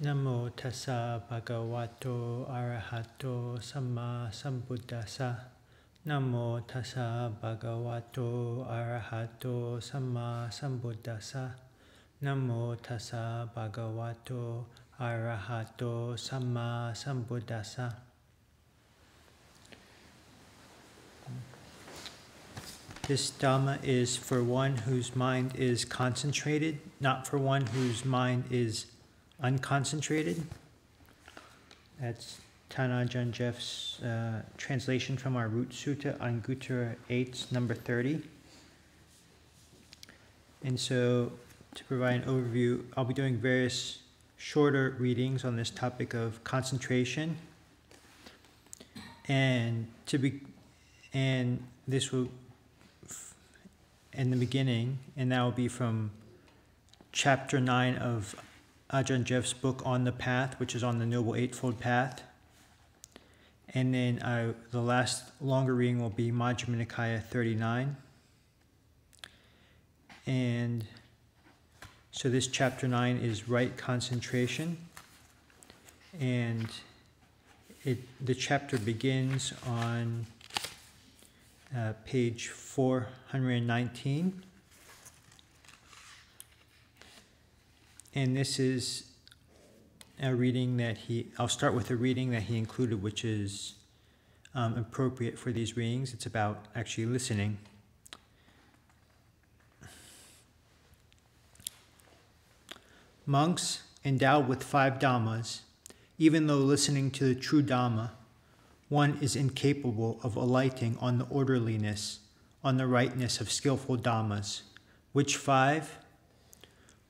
Namo tassa bhagavato arahato samma sambuddhassa. Namo tassa bhagavato arahato samma sambuddhassa. Namo tassa bhagavato arahato samma sambuddhassa. This Dhamma is for one whose mind is concentrated, not for one whose mind is unconcentrated. That's Than Ajahn Geoff's uh, translation from our root sutta on Anguttara 8, number 30. And so, to provide an overview, I'll be doing various shorter readings on this topic of concentration. And to be, and this will, in the beginning, and that will be from chapter 9 of Ajahn Geoff's book On the Path, which is on the Noble Eightfold Path. And then uh, the last longer reading will be Majjhima Nikaya 39. And so this chapter 9 is right concentration. And it, the chapter begins on uh, page 419. And this is a reading that he, I'll start with a reading that he included, which is um, appropriate for these readings. It's about actually listening. Monks endowed with five Dhammas, even though listening to the true Dhamma, one is incapable of alighting on the orderliness, on the rightness of skillful Dhammas. Which five?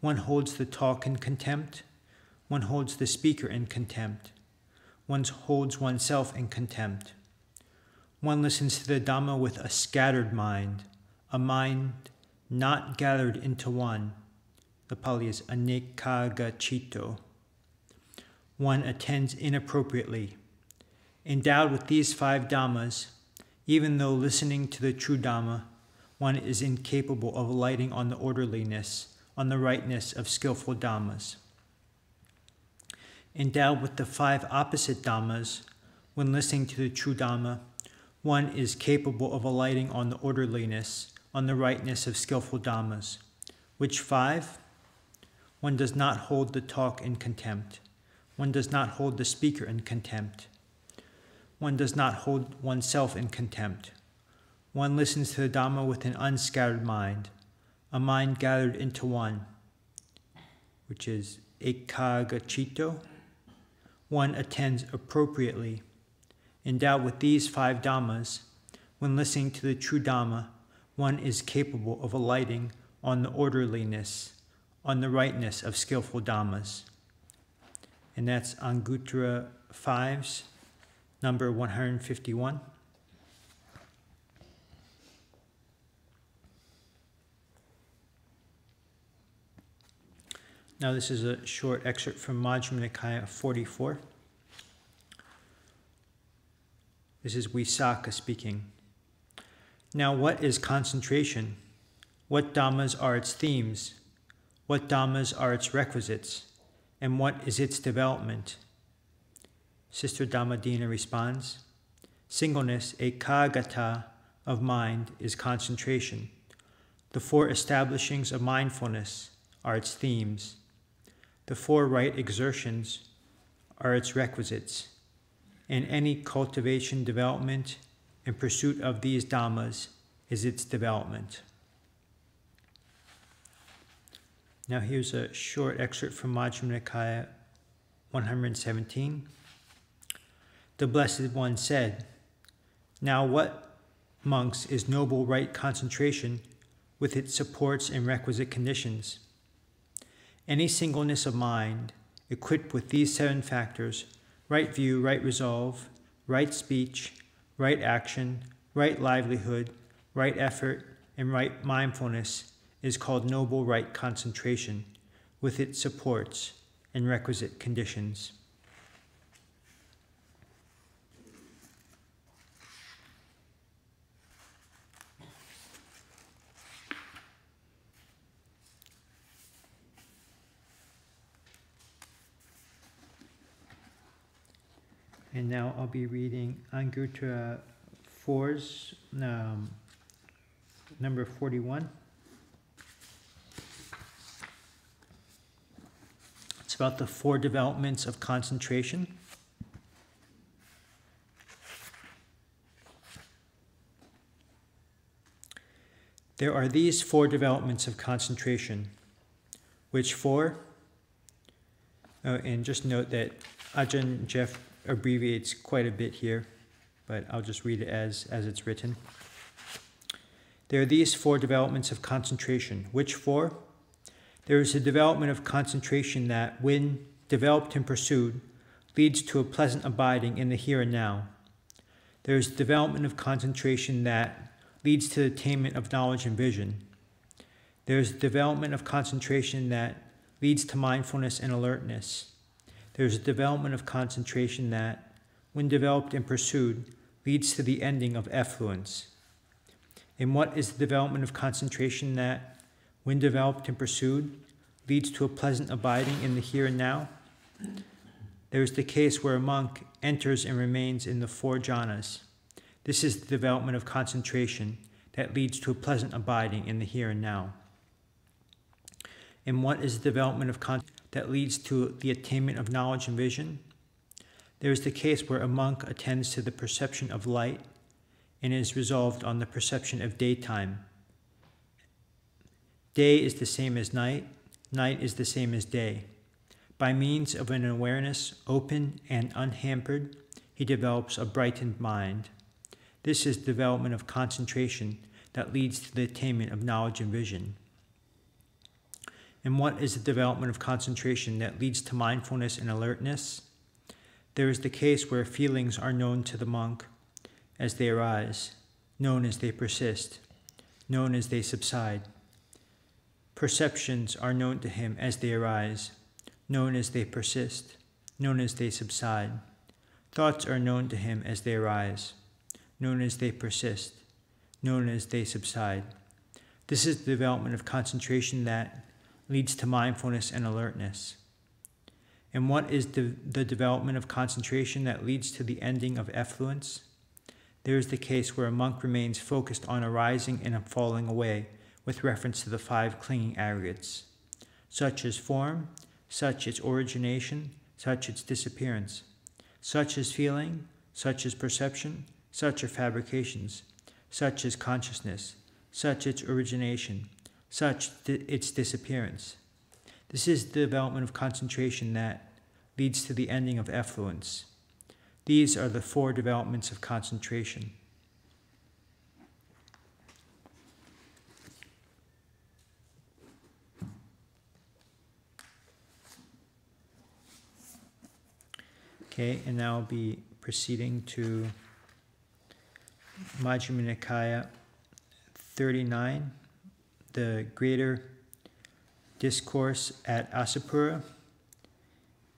One holds the talk in contempt, one holds the speaker in contempt, one holds oneself in contempt. One listens to the Dhamma with a scattered mind, a mind not gathered into one. The Pali is anekaggacitto. One attends inappropriately. Endowed with these five Dhammas, even though listening to the true Dhamma, one is incapable of alighting on the orderliness, on the rightness of skillful Dhammas. Endowed with the five opposite Dhammas, when listening to the true Dhamma, one is capable of alighting on the orderliness, on the rightness of skillful Dhammas. Which five? One does not hold the talk in contempt. One does not hold the speaker in contempt. One does not hold oneself in contempt. One listens to the Dhamma with an unscattered mind, a mind gathered into one, which is ekaggacitto. One attends appropriately. Endowed with these five Dhammas, when listening to the true Dhamma, one is capable of alighting on the orderliness, on the rightness of skillful Dhammas. And that's Anguttara 5's number 151. Now, this is a short excerpt from Majjhima Nikaya 44. This is Visakha speaking. Now, what is concentration? What dhammas are its themes? What dhammas are its requisites? And what is its development? Sister Dhammadinna responds Singleness, ekaggata of mind, is concentration. The four establishings of mindfulness are its themes. The four right exertions are its requisites. And any cultivation, development, and pursuit of these dhammas is its development. Now, here's a short excerpt from Majjhima Nikaya 117. The Blessed One said, Now, what, monks, is noble right concentration with its supports and requisite conditions? Any singleness of mind, equipped with these seven factors right view, right resolve, right speech, right action, right livelihood, right effort, and right mindfulness is called noble right concentration with its supports and requisite conditions. And now I'll be reading Anguttara 4's um, number 41. It's about the four developments of concentration. There are these four developments of concentration. Which four? Oh, and just note that Ajahn Geoff abbreviates quite a bit here, but I'll just read it as, as it's written. There are these four developments of concentration. Which four? There is a development of concentration that, when developed and pursued, leads to a pleasant abiding in the here and now. There is development of concentration that, leads to the attainment of knowledge and vision. There is development of concentration that leads to mindfulness and alertness. There is a development of concentration that, when developed and pursued, leads to the ending of effluence. And what is the development of concentration that, when developed and pursued, leads to a pleasant abiding in the here and now? There is the case where a monk enters and remains in the four jhanas. This is the development of concentration that leads to a pleasant abiding in the here and now. And what is the development of concentration that leads to the attainment of knowledge and vision? There is the case where a monk attends to the perception of light and is resolved on the perception of daytime. Day is the same as night, night is the same as day. By means of an awareness open and unhampered, he develops a brightened mind. This is development of concentration that leads to the attainment of knowledge and vision. And what is the development of concentration that leads to mindfulness and alertness? There is the case where feelings are known to the monk as they arise, known as they persist, known as they subside. Perceptions are known to him as they arise, known as they persist, known as they subside. Thoughts are known to him as they arise, known as they persist, known as they subside. This is the development of concentration that leads to mindfulness and alertness. And what is the, the development of concentration that leads to the ending of effluence? There is the case where a monk remains focused on arising and falling away with reference to the five clinging aggregates, such as form, such its origination, such its disappearance, such as feeling, such as perception, such are fabrications, such as consciousness, such its origination, such its disappearance. This is the development of concentration that leads to the ending of effluence. These are the four developments of concentration. Okay, and now I'll be proceeding to Majjhima Nikaya 39, the greater discourse at Assapura.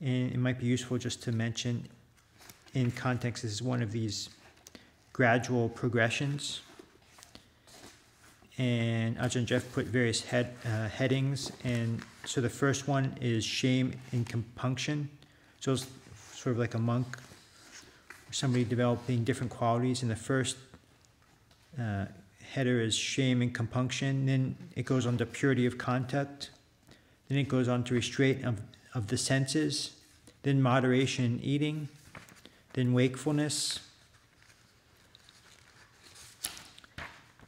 And it might be useful just to mention in context, this is one of these gradual progressions. And Ajahn Geoff put various head, uh, headings. And so the first one is shame and compunction. So it's sort of like a monk somebody developing different qualities. And the first uh, header is shame and compunction. Then it goes on to purity of contact. Then it goes on to restraint of, of the senses. Then moderation in eating. Then wakefulness.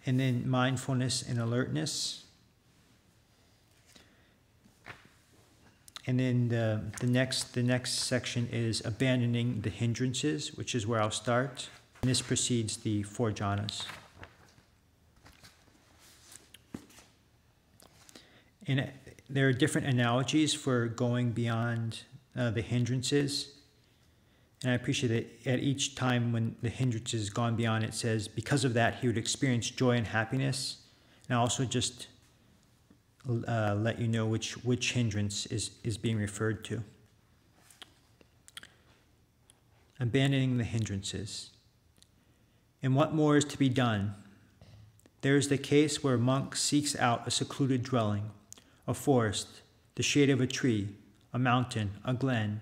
And then mindfulness and alertness. And then the, the next the next section is abandoning the hindrances, which is where I'll start. And this precedes the four jhanas. And there are different analogies for going beyond uh, the hindrances. And I appreciate that at each time when the hindrance is gone beyond, it says, because of that, he would experience joy and happiness. And I also just uh, let you know which, which hindrance is, is being referred to. Abandoning the hindrances. And what more is to be done? There is the case where a monk seeks out a secluded dwelling a forest, the shade of a tree, a mountain, a glen,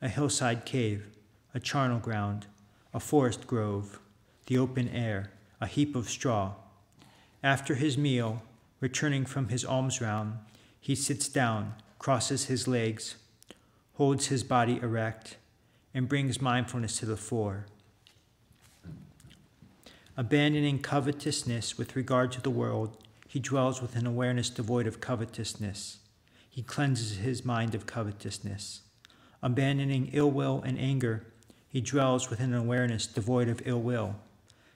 a hillside cave, a charnel ground, a forest grove, the open air, a heap of straw. After his meal, returning from his alms round, he sits down, crosses his legs, holds his body erect, and brings mindfulness to the fore. Abandoning covetousness with regard to the world, he dwells with an awareness devoid of covetousness. He cleanses his mind of covetousness. Abandoning ill will and anger, he dwells with an awareness devoid of ill will,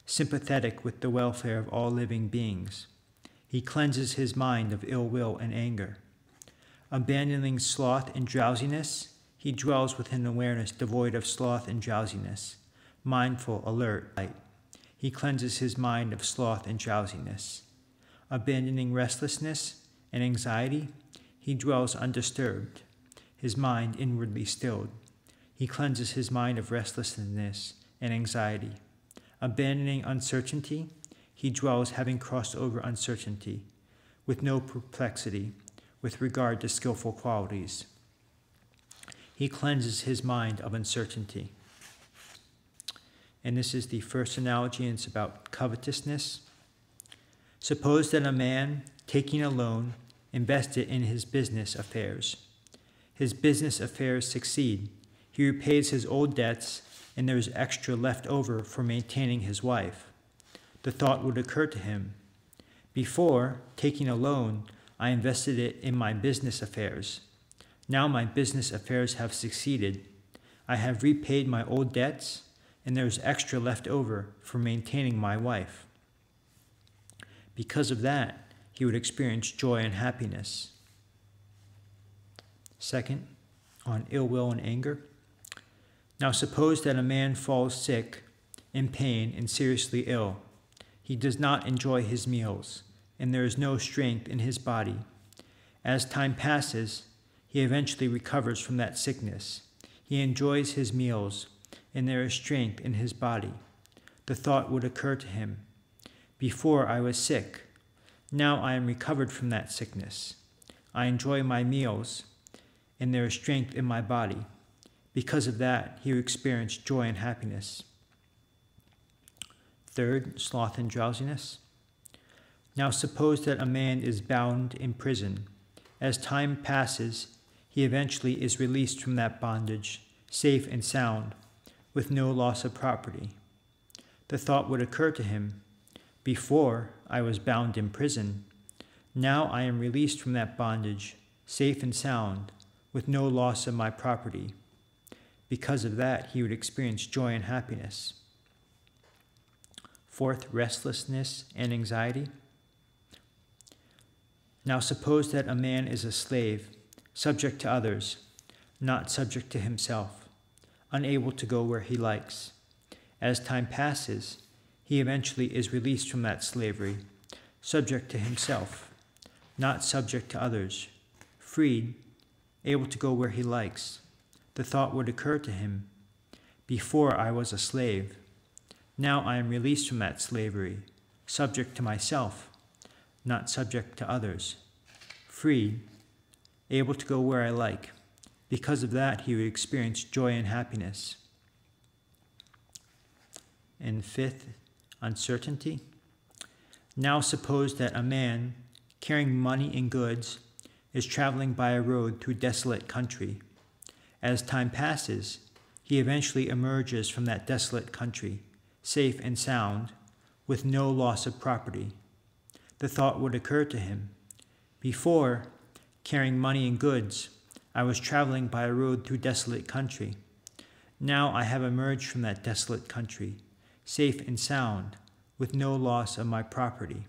sympathetic with the welfare of all living beings. He cleanses his mind of ill will and anger. Abandoning sloth and drowsiness, he dwells with an awareness devoid of sloth and drowsiness, mindful, alert, light. He cleanses his mind of sloth and drowsiness. Abandoning restlessness and anxiety, he dwells undisturbed, his mind inwardly stilled. He cleanses his mind of restlessness and anxiety. Abandoning uncertainty, he dwells having crossed over uncertainty, with no perplexity, with regard to skillful qualities. He cleanses his mind of uncertainty. And this is the first analogy, and it's about covetousness. Suppose that a man, taking a loan, invest it in his business affairs. His business affairs succeed. He repays his old debts, and there is extra left over for maintaining his wife. The thought would occur to him Before taking a loan, I invested it in my business affairs. Now my business affairs have succeeded. I have repaid my old debts, and there is extra left over for maintaining my wife. Because of that, he would experience joy and happiness. Second, on ill will and anger. Now suppose that a man falls sick, in pain, and seriously ill. He does not enjoy his meals, and there is no strength in his body. As time passes, he eventually recovers from that sickness. He enjoys his meals, and there is strength in his body. The thought would occur to him Before I was sick, now I am recovered from that sickness. I enjoy my meals, and there is strength in my body. Because of that, he will experience joy and happiness. Third, sloth and drowsiness. Now suppose that a man is bound in prison. As time passes, he eventually is released from that bondage, safe and sound, with no loss of property. The thought would occur to him Before I was bound in prison, now I am released from that bondage, safe and sound, with no loss of my property. Because of that, he would experience joy and happiness. Fourth, restlessness and anxiety. Now, suppose that a man is a slave, subject to others, not subject to himself, unable to go where he likes. As time passes, he eventually is released from that slavery, subject to himself, not subject to others, freed, able to go where he likes. The thought would occur to him Before I was a slave, now I am released from that slavery, subject to myself, not subject to others, free, able to go where I like. Because of that, he would experience joy and happiness. And fifth, uncertainty. Now suppose that a man, carrying money and goods, is traveling by a road through desolate country. As time passes, he eventually emerges from that desolate country, safe and sound, with no loss of property. The thought would occur to him Before, carrying money and goods, I was traveling by a road through desolate country. Now I have emerged from that desolate country, safe and sound, with no loss of my property.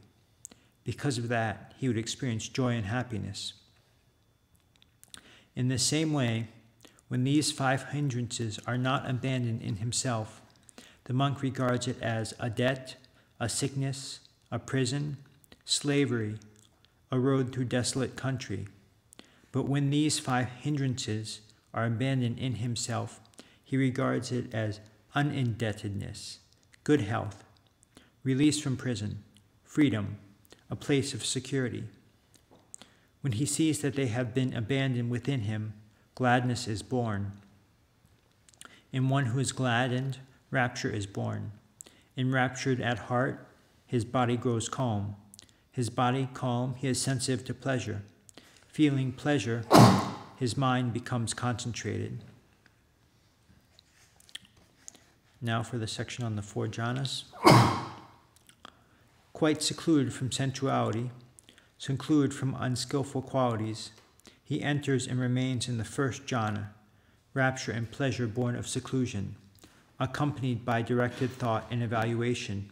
Because of that, he would experience joy and happiness. In the same way, when these five hindrances are not abandoned in himself, the monk regards it as a debt, a sickness, a prison, slavery, a road through desolate country. But when these five hindrances are abandoned in himself, he regards it as unindebtedness, good health, release from prison, freedom, a place of security. When he sees that they have been abandoned within him, gladness is born. In one who is gladdened, rapture is born. Enraptured at heart, his body grows calm. His body calm, he is sensitive to pleasure. Feeling pleasure, his mind becomes concentrated. Now for the section on the four jhanas. Quite secluded from sensuality, secluded from unskillful qualities, he enters and remains in the first jhana, rapture and pleasure born of seclusion, accompanied by directed thought and evaluation.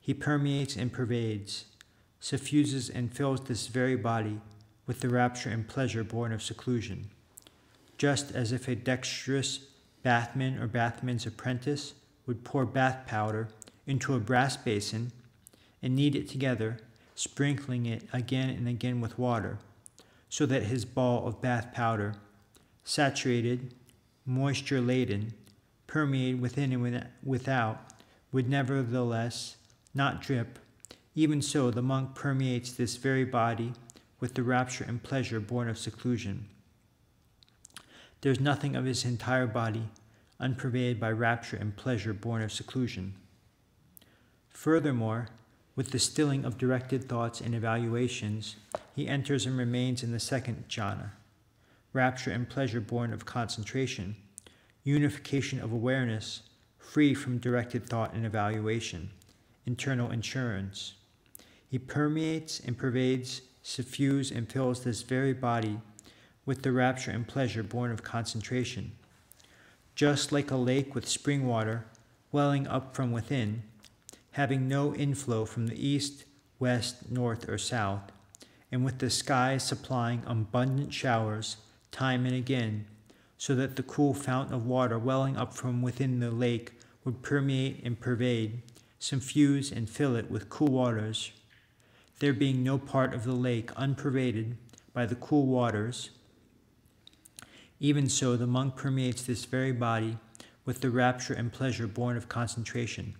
He permeates and pervades, suffuses and fills this very body with the rapture and pleasure born of seclusion, just as if a dexterous bathman or bathman's apprentice would pour bath powder into a brass basin and knead it together, sprinkling it again and again with water, so that his ball of bath powder saturated, moisture laden, permeated within and without, would nevertheless not drip. Even so, the monk permeates this very body with the rapture and pleasure born of seclusion. There is nothing of his entire body unpervaded by rapture and pleasure born of seclusion. Furthermore, with the stilling of directed thoughts and evaluations, he enters and remains in the second jhana rapture and pleasure born of concentration, unification of awareness, free from directed thought and evaluation, internal assurance. He permeates and pervades, suffuses and fills this very body with the rapture and pleasure born of concentration. Just like a lake with spring water welling up from within, having no inflow from the east, west, north, or south, and with the sky supplying abundant showers time and again, so that the cool fountain of water welling up from within the lake would permeate and pervade, suffuse and fill it with cool waters. There being no part of the lake unpervaded by the cool waters, even so the monk permeates this very body with the rapture and pleasure born of concentration.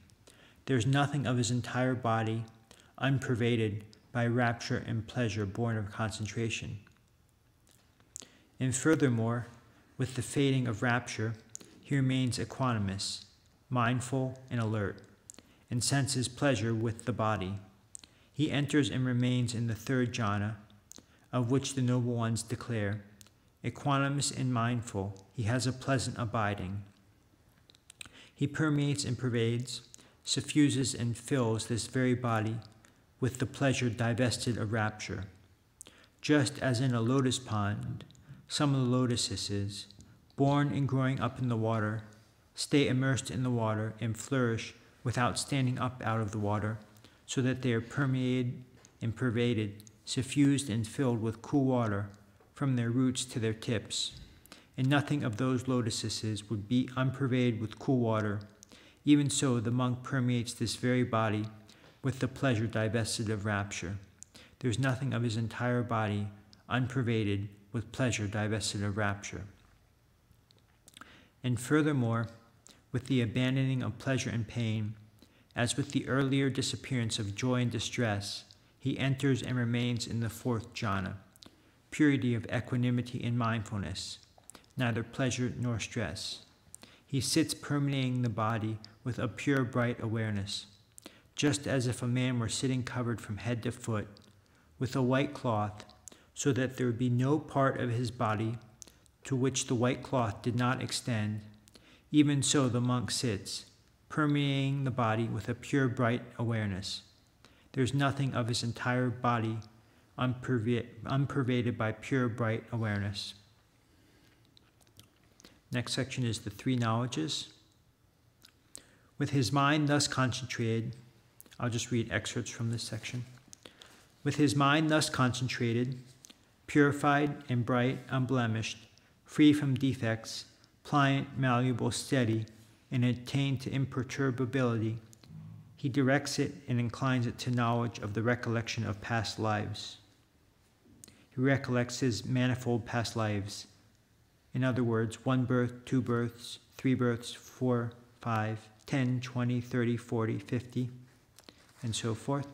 There is nothing of his entire body unpervaded by rapture and pleasure born of concentration. And furthermore, with the fading of rapture, he remains equanimous, mindful, and alert, and senses pleasure with the body. He enters and remains in the third jhana, of which the noble ones declare, equanimous and mindful, he has a pleasant abiding. He permeates and pervades, suffuses and fills this very body with the pleasure divested of rapture. Just as in a lotus pond, some of the lotuses, born and growing up in the water, stay immersed in the water and flourish without standing up out of the water, so that they are permeated and pervaded, suffused and filled with cool water from their roots to their tips. And nothing of those lotuses would be unpervaded with cool water. Even so, the monk permeates this very body with the pleasure divested of rapture. There is nothing of his entire body unpervaded with pleasure divested of rapture. And furthermore, with the abandoning of pleasure and pain, as with the earlier disappearance of joy and distress, he enters and remains in the fourth jhana, purity of equanimity and mindfulness, neither pleasure nor stress. He sits permeating the body with a pure, bright awareness, just as if a man were sitting covered from head to foot with a white cloth so that there would be no part of his body to which the white cloth did not extend. Even so, the monk sits, permeating the body with a pure, bright awareness. There's nothing of his entire body unpervaded by pure, bright awareness. Next section is the three knowledges. With his mind thus concentrated, I'll just read excerpts from this section. With his mind thus concentrated, purified and bright, unblemished, free from defects, pliant, malleable, steady, and attained to imperturbability, he directs it and inclines it to knowledge of the recollection of past lives. He recollects his manifold past lives. In other words, one birth, two births, three births, four, five, ten, twenty, thirty, forty, fifty, and so forth.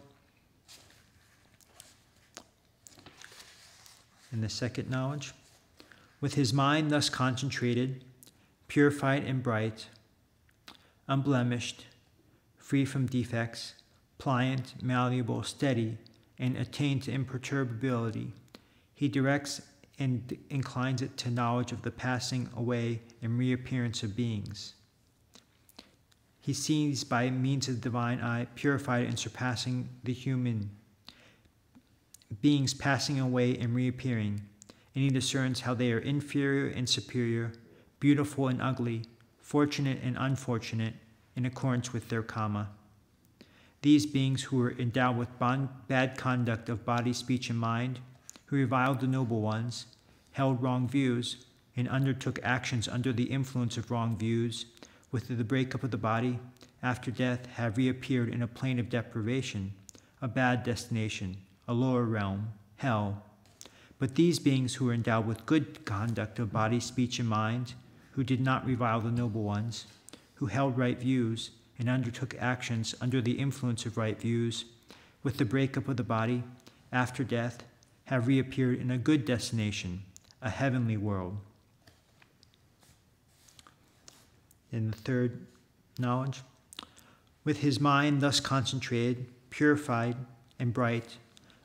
and the second knowledge. With his mind thus concentrated, purified and bright, unblemished, free from defects, pliant, malleable, steady, and attained to imperturbability. He directs and inclines it to knowledge of the passing away and reappearance of beings. He sees by means of the divine eye, purified and surpassing the human beings passing away and reappearing, and he discerns how they are inferior and superior, beautiful and ugly, fortunate and unfortunate, in accordance with their karma. These beings who were endowed with bad conduct of body, speech, and mind, who reviled the noble ones, held wrong views, and undertook actions under the influence of wrong views, with the breakup of the body, after death have reappeared in a plane of deprivation, a bad destination, a lower realm, hell. But these beings who were endowed with good conduct of body, speech, and mind, who did not revile the noble ones, who held right views, and undertook actions under the influence of right views, with the breakup of the body, after death, have reappeared in a good destination, a heavenly world. In the third knowledge, with his mind thus concentrated, purified, and bright,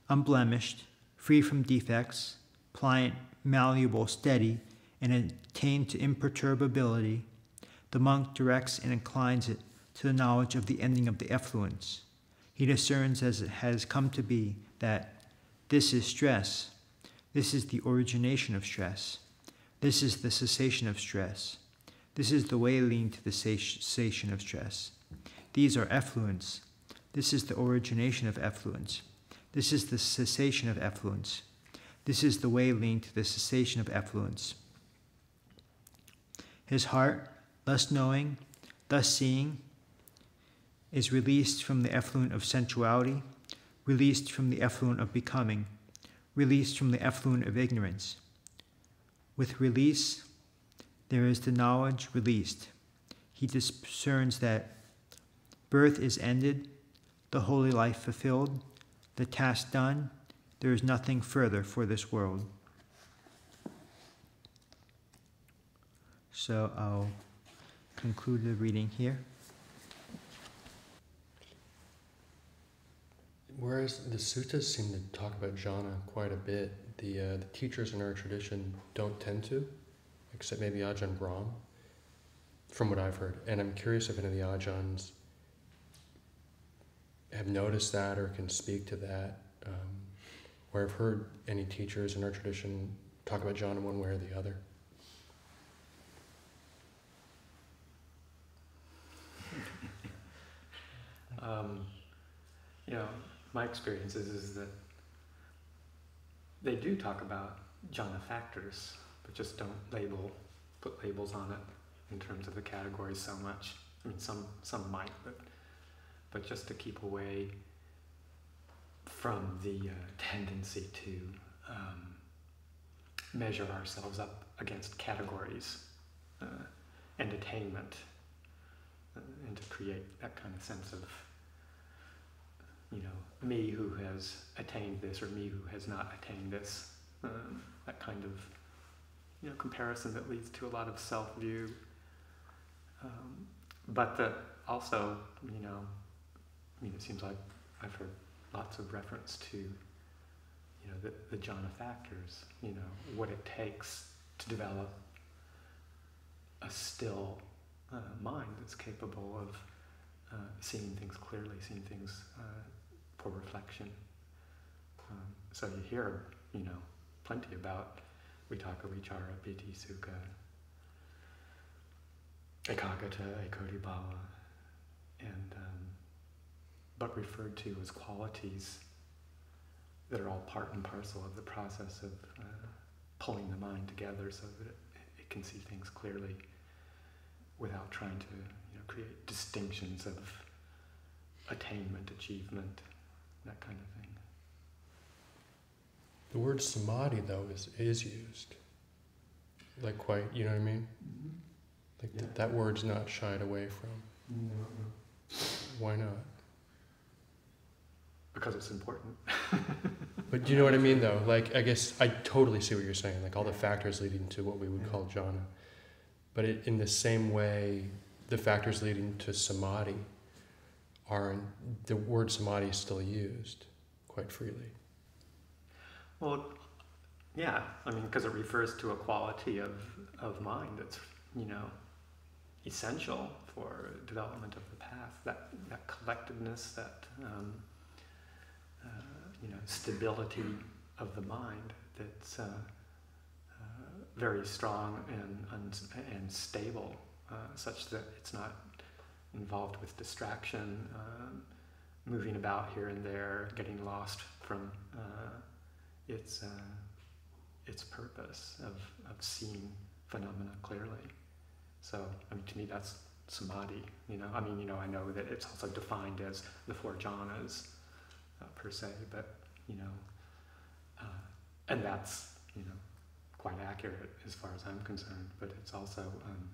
unblemished, free from defects, pliant, malleable, steady, and attained to imperturbability, the monk directs and inclines it to the knowledge of the ending of the effluence. He discerns as it has come to be that this is stress, this is the origination of stress, this is the cessation of stress, this is the way leading to the cessation of stress. These are effluents. This is the origination of effluence. This is the cessation of effluence. This is the way leading to the cessation of effluence. His heart, thus knowing, thus seeing, is released from the effluent of sensuality, released from the effluent of becoming, released from the effluent of ignorance. With release, there is the knowledge released. He discerns that birth is ended, the holy life fulfilled, the task done, there is nothing further for this world. So I'll conclude the reading here. Whereas the suttas seem to talk about jhana quite a bit, the, uh, the teachers in our tradition don't tend to, except maybe Ajahn Brahm, from what I've heard. And I'm curious if any of the Ajahns have noticed that or can speak to that, um, or have heard any teachers in our tradition talk about jhana one way or the other. um, you know, my experience is, is that they do talk about jhana factors, but just don't label, put labels on it in terms of the categories so much. I mean, some some might, but but just to keep away from the uh, tendency to um, measure ourselves up against categories uh, and attainment, uh, and to create that kind of sense of, you know, me who has attained this or me who has not attained this, um, that kind of, you know, comparison that leads to a lot of self-view, um, but that also, you know, I mean, it seems like I've heard lots of reference to, you know, the, the jhana factors, you know, what it takes to develop a still uh, mind that's capable of uh, seeing things clearly, seeing things uh, for reflection. Um, so you hear, you know, plenty about Vitakka Vichara, Piti Sukha, Ekaggata, Ekodibhava, and um, but referred to as qualities that are all part and parcel of the process of uh, pulling the mind together so that it, it, can see things clearly without trying to you know, create distinctions of attainment, achievement, that kind of thing. The word samadhi, though, is, is used. Like, quite, you know what I mean? Mm-hmm. Like, yeah. th- that word's not shied away from. No. Why not? because it's important. but do you know what I mean, though? Like, I guess I totally see what you're saying. Like all the factors leading to what we would call jhana. But it, in the same way, the factors leading to samadhi are the word samadhi is still used quite freely. Well, yeah, I mean, because it refers to a quality of, of mind that's, you know, essential for development of the path. That, that collectedness, that, um, uh, you know, stability of the mind that's uh, uh, very strong and, and, and stable, uh, such that it's not involved with distraction, um, moving about here and there, getting lost from uh, its, uh, its purpose of, of seeing phenomena clearly. So, I mean, to me, that's samadhi. You know, I mean, you know, I know that it's also defined as the four jhanas uh, per se, but you know, uh, and that's you know quite accurate as far as I'm concerned. But it's also um,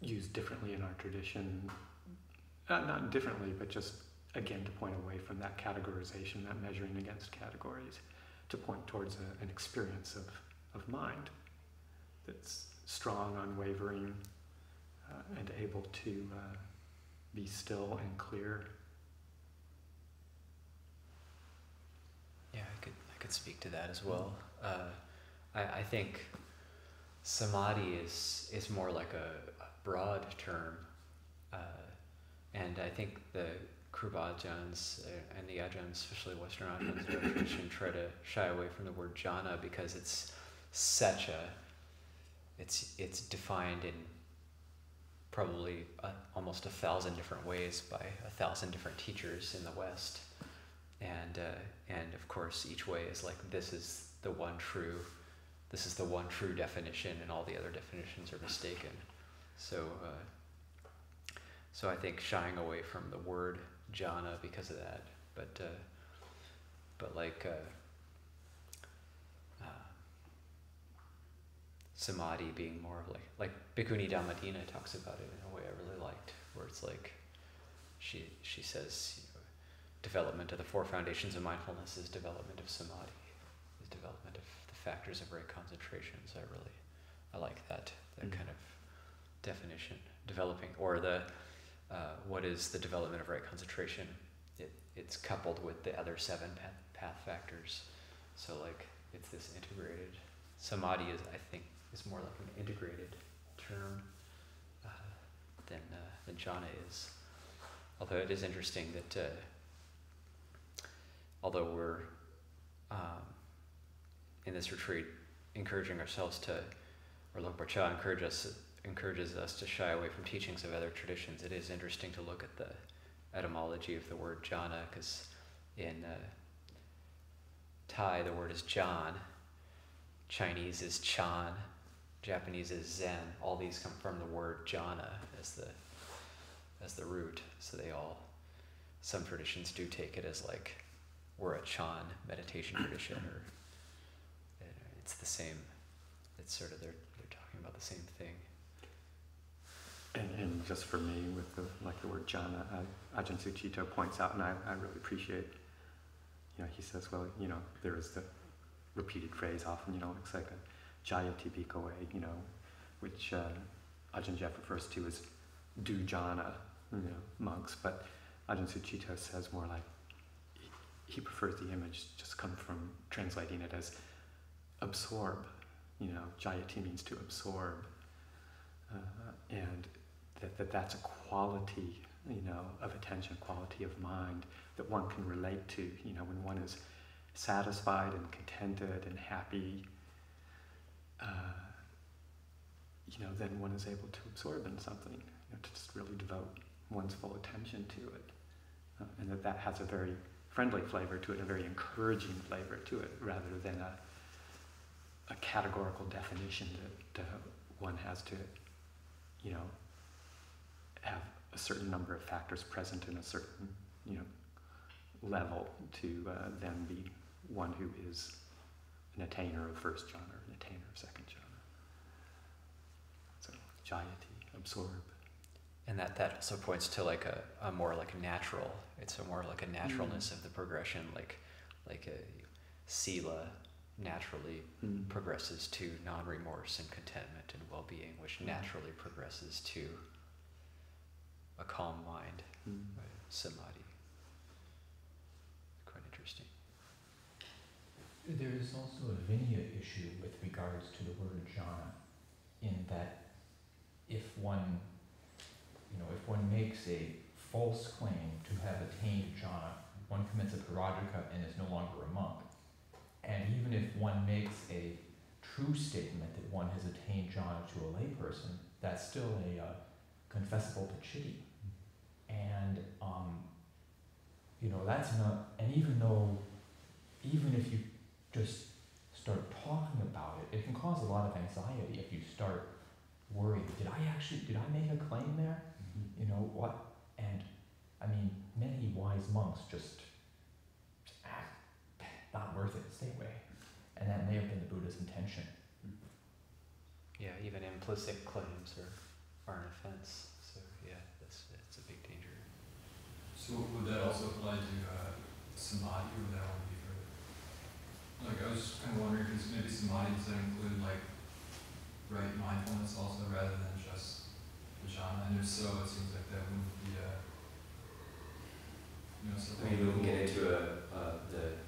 used differently in our tradition. Uh, not differently, but just again to point away from that categorization, that measuring against categories, to point towards a, an experience of, of mind that's strong, unwavering, uh, and able to uh, be still and clear. Yeah, I could I could speak to that as well. Uh, I, I think samadhi is is more like a, a broad term, uh, and I think the Kruba Ajahns uh, and the Ajahns, especially Western Ajahns tradition, try to shy away from the word jhana because it's such a it's it's defined in probably a, almost a thousand different ways by a thousand different teachers in the West, and uh, and of course each way is like this is the one true, this is the one true definition, and all the other definitions are mistaken. So uh, so I think shying away from the word jhana because of that, but uh, but like. Uh, samadhi being more of like like Bhikkhuni Dhammadinna talks about it in a way I really liked, where it's like she she says you know, development of the four foundations of mindfulness is development of samadhi, is development of the factors of right concentration. So I really I like that that mm-hmm. kind of definition, developing or the uh, what is the development of right concentration? It it's coupled with the other seven path, path factors. So like it's this integrated samadhi is I think is more like an integrated term uh, than, uh, than jhana is. Although it is interesting that uh, although we're um, in this retreat encouraging ourselves to, or Lok Cha encourage us, encourages us to shy away from teachings of other traditions, it is interesting to look at the etymology of the word jhana because in uh, Thai the word is John, Chinese is Chan, Japanese is Zen. All these come from the word jhana as the as the root. So they all some traditions do take it as like we're a Chan meditation tradition or it's the same. It's sort of they're they're talking about the same thing. And, and just for me, with the, like the word jhana, uh, Ajahn Sucitto points out, and I, I really appreciate, you know, he says, well, you know, there is the repeated phrase often, you know, it's like a Jayati Bhikkhave, you know, which uh, Ajahn Geoff refers to as do jhana, you know, monks, but Ajahn Sucitto says more like he prefers the image just come from translating it as absorb, you know, jhayati means to absorb, uh, and that, that that's a quality, you know, of attention, quality of mind that one can relate to, you know, when one is satisfied and contented and happy uh, you know, then one is able to absorb in something, you know, to just really devote one's full attention to it. Uh, and that that has a very friendly flavor to it, a very encouraging flavor to it, rather than a, a categorical definition that uh, one has to, you know, have a certain number of factors present in a certain, you know, level to uh, then be one who is an attainer of first jhana an attainer of second jhana. So jhayati, absorb. And that, that also points to like a, a more like a natural, it's a more like a naturalness mm. of the progression, like like a sila naturally Mm. progresses to non-remorse and contentment and well-being, which naturally progresses to a calm mind, Mm. right? samadhi. Quite interesting. There is also a Vinaya issue with regards to the word jhana, in that if one, you know, if one makes a false claim to have attained jhana, one commits a parajika and is no longer a monk. And even if one makes a true statement that one has attained jhana to a layperson, that's still a uh, confessable pachitti. And, um, you know, that's not, and even though, even if you just start talking about it, it can cause a lot of anxiety if you start worrying, did I actually, did I make a claim there? You know, what? And, I mean, many wise monks just, ah, not worth it, stay away. And that may have been the Buddha's intention. Yeah, even implicit claims are, are an offense. So yeah, that's that's a big danger. So would that also apply to uh, samadhi, or would that only be for, like, I was just kind of wondering, because maybe samadhi does that include like right mindfulness also, rather than just the jhana, and if so, it seems like that wouldn't be a, you know, something. Maybe we can get into a, uh, the,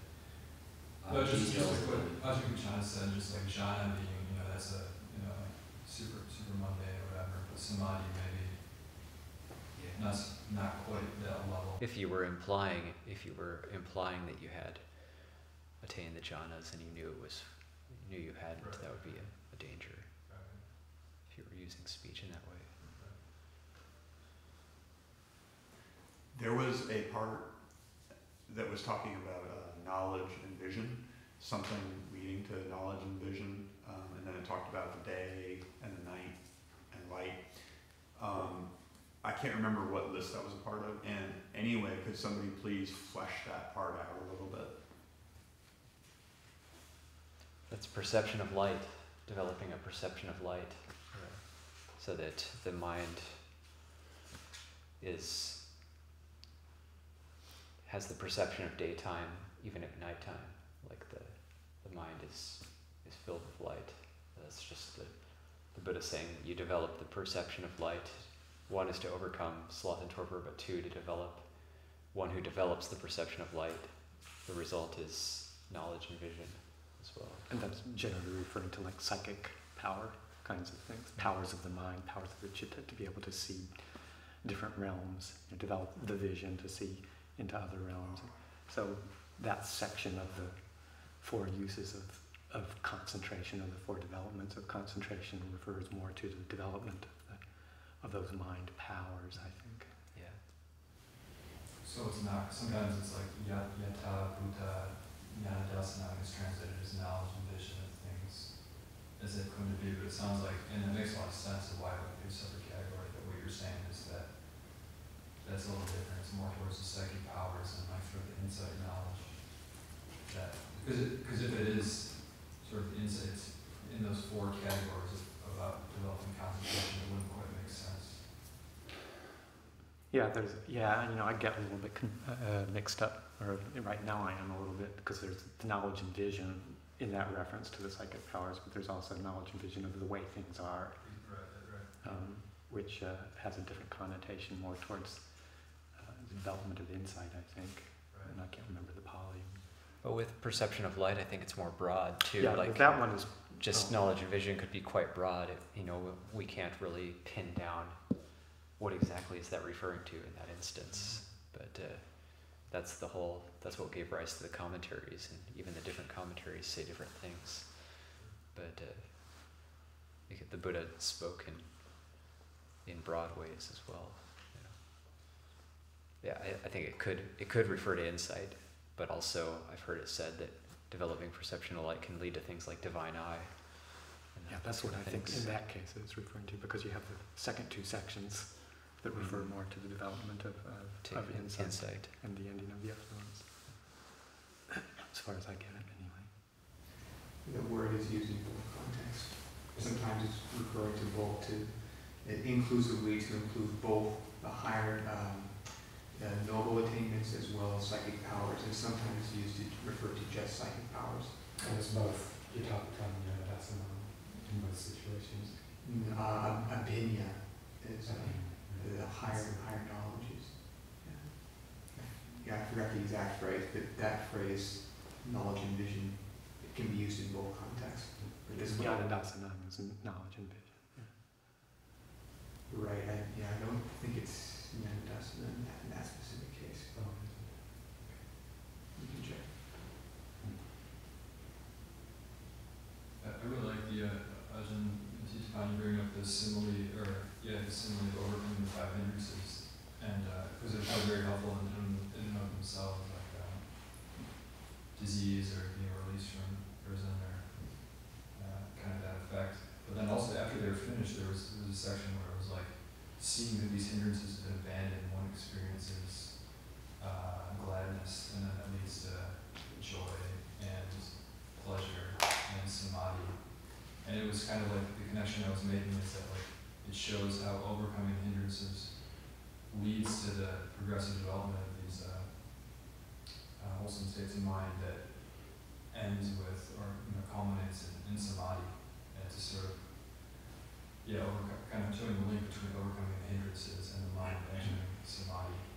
uh, No, just, just details like what Ajahn Chana said, just like jhana being, you know, that's a, you know, like super, super mundane or whatever, but samadhi maybe yeah. not, not quite that level. If you were implying, if you were implying that you had attained the jhanas and you knew it was, you knew you hadn't, Right. that would be a, a danger Right, if you were using speech in that way. right. There was a part that was talking about uh, knowledge and vision, something leading to knowledge and vision, um, and then it talked about the day and the night and light. Um, I can't remember what list that was a part of, and anyway, could somebody please flesh that part out a little bit? That's perception of light, developing a perception of light, so that the mind is has the perception of daytime even at nighttime, like the the mind is is filled with light. That's just the the Buddha saying you develop the perception of light. One is to overcome sloth and torpor, but two to develop one who develops the perception of light. The result is knowledge and vision as well. And that's generally referring to like psychic power kinds of things, powers of the mind, powers of the chitta, to be able to see different realms, you know, develop the vision to see into other realms. So that section of the four uses of, of concentration, of the four developments of concentration, refers more to the development of, those mind powers, I think. Yeah. So it's not, sometimes it's like yat, yata, bhuta, jnana dasana is translated as knowledge and vision of things as they come to be, but it sounds like, and it makes a lot of sense of why it would be a separate category, but what you're saying is that that's a little different, it's more towards the psychic powers and like sort of the insight knowledge. That, because it, because if it is sort of insights in those four categories of- about developing concentration, it wouldn't quite make sense. Yeah, there's yeah, you know, I get a little bit con- uh, mixed up, or right now I am a little bit because there's the knowledge and vision in that reference to the psychic powers, but there's also knowledge and vision of the way things are, Right, right, right. um, which uh, has a different connotation more towards uh, development of insight, I think. Right. And I can't remember the Pali. But with perception of light, I think it's more broad too. yeah, like but that one is just oh. knowledge and vision could be quite broad. It, you know, we can't really pin down what exactly is that referring to in that instance. But uh, that's the whole. That's what gave rise to the commentaries, and even the different commentaries say different things. But uh, the Buddha spoke in in broad ways as well. You know. Yeah, I, I think it could it could refer to insight, but also I've heard it said that developing perception of light can lead to things like divine eye. Yeah, that's what I think in that case it's referring to because you have the second two sections that refer more to the development of, To of, of insight, insight. and the ending of the effluents. As far as I get it, anyway. the word is used in both contexts. Sometimes it's referring to both to, it inclusively to include both the higher, um, uh, noble attainments as well as psychic powers. And sometimes it's used to refer to just psychic powers. And it's both Yatapata and Yanadasana in both situations. Mm, Uh, abinya is uh, the higher, and higher knowledges. Yeah. Yeah, I forgot the exact phrase, but that phrase, knowledge and vision, it can be used in both contexts. But this one, Yanadasana is knowledge and vision. right, I, yeah, I don't think it's Nandasana in that, in that specific case. You can check. I, I really like the, uh, Ajahn Ṭhitapañño bring up the simile, or, yeah, the simile of overcoming the five hindrances. And, uh, cause it's not very helpful in, in, in and of themselves, like, uh, disease or being released from prison or, uh, kind of that effect. But then also after they were finished, there was, there was a section where it was like, seeing that these hindrances have been abandoned, one experiences, uh, gladness, and then that leads to joy and pleasure and samadhi. And it was kind of like the connection I was making is that like it shows how overcoming hindrances leads to the progressive development of these uh, uh, wholesome states of mind that ends with or you know culminates in, in samadhi and to sort of yeah overcome, kind of showing the link between overcoming the hindrances and the mind entering samadhi